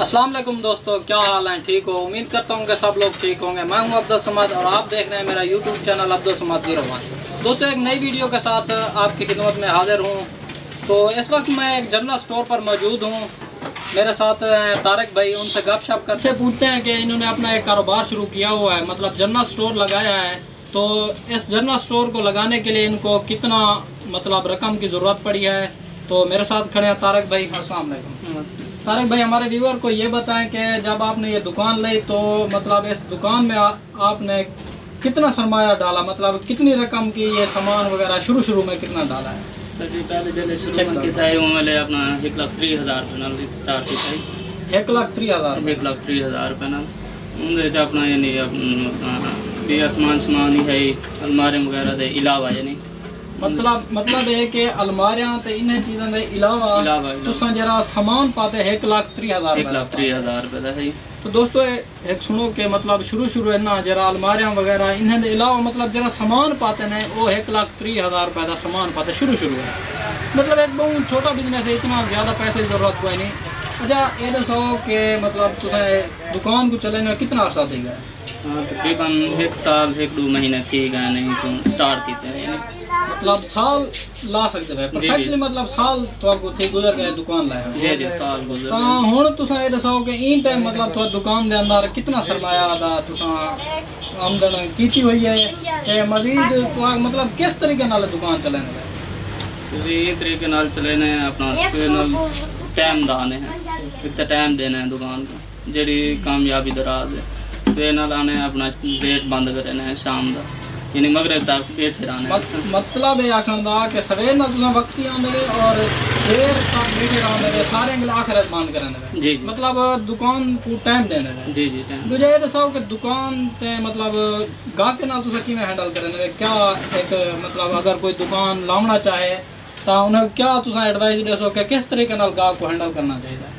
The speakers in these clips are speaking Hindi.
अस्सलाम वालेकुम दोस्तों क्या हाल है? ठीक हो? उम्मीद करता हूँ कि सब लोग ठीक होंगे। मैं हूँ अब्दुल समद और आप देख रहे हैं मेरा YouTube channel Abdul Samad zero one दोस्तों एक नई वीडियो के साथ आपकी खिदमत में हाजिर हूँ। तो इस वक्त मैं एक जनरल स्टोर पर मौजूद हूँ। मेरे साथ तारक भाई उनसे गप शप कर से पूछते हैं कि इन्होंने अपना एक कारोबार शुरू किया हुआ है मतलब जनरल स्टोर लगाया है। तो इस जनरल स्टोर को लगाने के लिए इनको कितना मतलब रकम की ज़रूरत पड़ी है? तो मेरे साथ खड़े हैं तारक भाई अस्सलाम वालेकुम तारक भाई हमारे व्यूअर को ये बताएँ कि जब आपने ये दुकान ली तो मतलब इस दुकान में आ, आपने कितना सरमाया डाला? मतलब कितनी रकम की ये सामान वगैरह शुरू शुरू में कितना डाला है? सर जी पहले जले शुरू में अपना एक लाख त्री हज़ार नाल स्टार्ट है लाख त्री हज़ार लाख हज़ार च अपना यानी अपना आसमान शमान ही है अलमारी वगैरह दे इलावा यानी मतलब मतलब है कि अलमारियाँ ते इन्हें चीज़ों के अलावा इलावा तुसा जरा सामान पाते एक लाख त्री हज़ार एक लाख त्री हज़ार रुपये दा है तो दोस्तों एक सुनो के मतलब शुरू शुरू है ना जरा अलमारियाँ वगैरह इन्हें अलावा मतलब जरा सामान पाते ने वो एक लाख त्री हज़ार रुपए का सामान पाते शुरू शुरू है मतलब एक बहुत छोटा बिज़नेस है इतना ज़्यादा पैसे की ज़रूरत कोई नहीं अच्छा ये दसो कि मतलब तुसें दुकान को चले कितना अर्सा हाँ तकरीबन एक साल एक दो महीने थी गए नहीं तो स्टार्ट किते हैं यानी मतलब साल ला सकते हैं जी, जी। परफेक्टली मतलब साल तो आपको थे गुजर गए दुकान लाए हो जी जी साल गुजर ਤਾਂ गए ਹੁਣ ਤੁਸੀਂ ਇਹ ਦੱਸੋ ਕਿ ਇਹ ਟਾਈਮ ਮਤਲਬ ਤੁਹਾਡੀ ਦੁਕਾਨ ਦੇ ਅੰਦਰ ਕਿੰਨਾ ਸਰਮਾਇਆ ਦਾ ਤੁਸੀਂ ਆਮਦਨ ਕੀਤੀ ਹੋਈ ਹੈ ਤੇ ਮਜ਼ੀਦ ਤੁਹਾ ਮਤਲਬ ਕਿਸ ਤਰੀਕੇ ਨਾਲ ਦੁਕਾਨ ਚਲਾਉਂਦੇ ਹੋ ਤੁਸੀਂ ਇਹ ਤਰੀਕੇ ਨਾਲ ਚਲੇ ਨੇ ਆਪਣਾ ਸਵੇਰ ਨਾਲ ਟਾਈਮ ਦਾਣੇ ਹੈ ਇੱਕ ਟਾਈਮ ਦੇਣਾ ਹੈ ਦੁਕਾਨ को ਜਿਹੜੀ ਕਾਮਯਾਬੀ ਦਾ ਰਾਜ਼ ਹੈ ਸਵੇਰ ਨਾਲ ਆਣਾ ਹੈ ਆਪਣਾ ਗੇਟ ਬੰਦ ਕਰਨਾ ਹੈ ਸ਼ਾਮ ਦਾ ਯਾਨੀ ਮਗਰਬ ਤੱਕ ਬੈਠੇ ਰਹਿਣਾ ਮਤਲਬ ਇਹ ਆਖਣ ਦਾ ਕਿ ਸਵੇਰ ਨਾਲ ਤੁਸੀਂ ਵਕਤ ਹੀ ਆਉਂਦੇ ਨੇ ਔਰ ਦੇਰ ਤੱਕ ਬੈਠੇ ਰਹਿੰਦੇ ਨੇ ਸਾਰੇ ਅੰਗਲ ਆਖਰਤ ਬੰਦ ਕਰਨ ਦੇ ਜੀ ਮਤਲਬ ਦੁਕਾਨ ਨੂੰ ਟਾਈਮ ਦੇਣਾ ਨੇ ਜੀ ਜੀ ਟਾਈਮ ਦੂਜਾ ਇਹ ਦੱਸੋ ਕਿ ਦੁਕਾਨ ਤੇ ਮਤਲਬ ਗਾਹਕ ਨਾਲ ਤੁਸੀਂ ਕਿਵੇਂ ਹੈਂਡਲ ਕਰਨੇ ਨੇ ਕਿਆ ਇੱਕ ਮਤਲਬ ਅਗਰ ਕੋਈ ਦੁਕਾਨ ਲਾਉਣਾ ਚਾਹੇ ਤਾਂ ਉਹਨਾਂ ਕਿਆ ਤੁਸੀਂ ਐਡਵਾਈਸ ਦੇਸੋ ਕਿ ਕਿਸ ਤਰੀਕੇ ਨਾਲ ਗਾਹਕ ਨੂੰ ਹੈਂਡਲ ਕਰਨਾ ਚਾਹੀਦਾ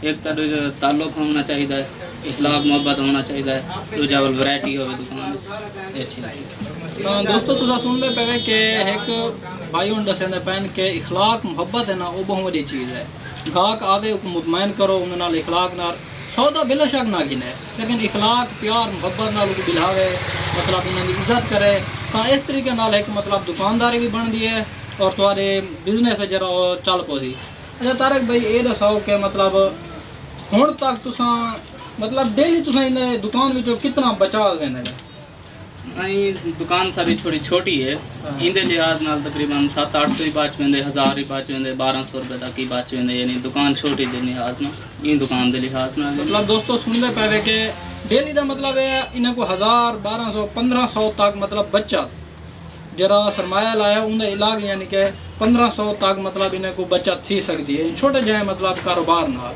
એક તાલુક હોના ચાહીદા इखलाक मोहब्बत होना चाहिए, दूजा वाल वैरायटी होवे दुकान दोस्तों तुसा सुन दे पे कि एक भाई हुन दसंदे पैन के इखलाक मोहब्बत है ना वो बहुत बड़ी चीज़ है गाहक आवे मुतमैन करो उन इखलाक नाल सौदा बेलशक ना गिने लेकिन इखलाक प्यार मुहब्बत नाल बिलावे मतलब उन्होंने इज़्ज़त करे तो इस तरीके नाल एक मतलब दुकानदारी भी बनती है और तुम्हारे बिज़नेस है जरा चल पोसी ਤੁਹਾਡੇ ਬਿਜ਼ਨਸ ਜਿਹੜਾ ਉਹ ਚੱਲ ਪੋਦੀ ਅੱਛਾ ਤਾਰਕ ਭਾਈ ਇਹ ਦੱਸੋ ਕਿ ਮਤਲਬ ਹੁਣ ਤੱਕ ਤੁਸੀਂ ਮਤਲਬ ਡੇਲੀ ਤੁਸੀਂ ਇਹਨੇ ਦੁਕਾਨ ਵਿੱਚੋਂ ਕਿੰਨਾ ਬਚਾ ਲੈਂਦੇ ਨੇ नहीं दुकान सारी थोड़ी छोटी है इंदे लिहाज नाल तकरीबन सत्त अठ सौ ही बच वेंदे हज़ार ही बच वेंदे बारह सौ रुपए तक ही बच वेंदे यानी दुकान छोटी दे लिहाज नाल इन दुकान दे लिहाज नाल ਮਤਲਬ ਦੋਸਤੋ ਸੁਣਦੇ ਪਏ ਕਿ ਡੇਲੀ ਦਾ ਮਤਲਬ ਇਹ ਹੈ ਇਹਨਾਂ ਕੋ 1000 1200 1500 ਤੱਕ ਮਤਲਬ ਬੱਚਤ ਜਿਹੜਾ ਸਰਮਾਇਆ ਲਾਇਆ ਉਹਦਾ ਇਲਾਜ ਯਾਨੀ ਕਿ पंद्रह सौ तक मतलब इन्हें को बचत थी सकती है। छोटे जहाँ मतलब कारोबार ना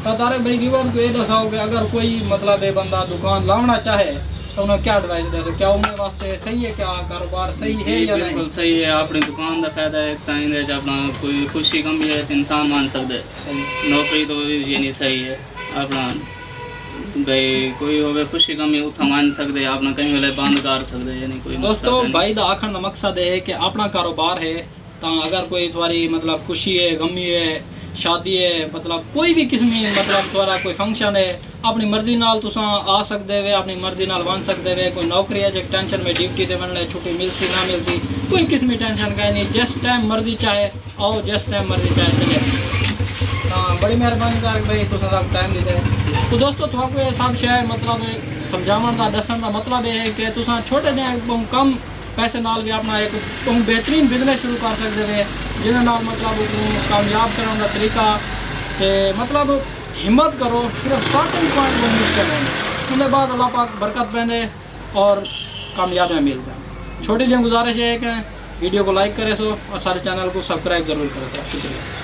तो तारक भाई गिवर को ये दसाओ कि अगर कोई मतलब ये बंदा दुकान लाना चाहे तो उन्हें क्या एडवाइस दे दो? क्या उन्हें वास्ते सही है? क्या कारोबार सही है या बिल्कुल सही है। अपनी दुकान का फ़ायदा है ताइन है अपना कोई खुशी कम भी है तो इंसान मान सकते नौकरी तो ये नहीं सही है। अपना भाई कोई होवे खुशी गमी उठा मान सकते अपना कहीं वाले बंद कर सकते यानी कोई दोस्तों भाई का आखन का मकसद है कि अपना कारोबार है तो अगर कोई तुम्हारी मतलब खुशी है गमी है शादी है मतलब कोई भी किस्म मतलब तुम्हारा कोई फ़ंक्शन है अपनी मर्ज़ी नाल तुसा आ सकते वे अपनी मर्ज़ी नाल बन सकते वे कोई नौकरी है जो टेंशन में ड्यूटी से छुट्टी मिलसी ना मिलसी कोई किस्म टेंशन कहीं नहीं जिस टाइम मर्ज़ी चाहे आओ जिस टाइम मर्ज़ी चाहे चले हाँ बड़ी मेहरबानी कर भाई तुम सब टाइम दी तो दोस्तों थोड़ा सब शायद मतलब समझाव का दसन का मतलब यह है कि तुम छोटे जहाँ कम पैसे नाल भी अपना एक तुम बेहतरीन बिजनेस शुरू कर सकते वे ਜਿਹਦੇ ਨਾਲ मतलब तुम कामयाब करने का तरीका ते मतलब हिम्मत करो सिर्फ स्टार्टिंग पॉइंट वो मुश्किल है उसके बाद अल्लाह पाक बरकत पहने और कामयाबियाँ मिल जाए छोटी जी गुजारिश है कि वीडियो को लाइक करें सो और सारे चैनल को सब्सक्राइब ज़रूर करें सो शुक्रिया